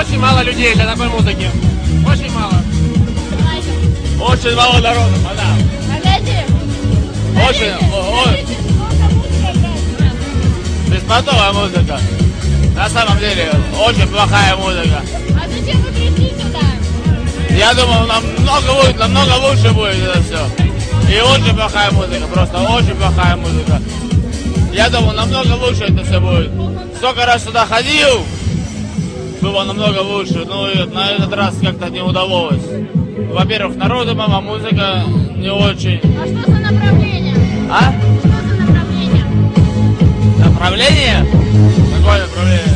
очень мало людей для такой музыки. Очень мало. Очень мало народу, мадам. Очень, о- о- беспонтовая музыка. На самом деле, очень плохая музыка. А зачем вы пришли сюда? Я думал, намного лучше, намного лучше будет это все. И очень плохая музыка, просто очень плохая музыка. Я думал, намного лучше это все будет. Сколько раз сюда ходил, было намного лучше. Ну и на этот раз как-то не удалось. Во-первых, народу мама, музыка не очень. А что за направление? А? Что за направление? Направление? Какое направление?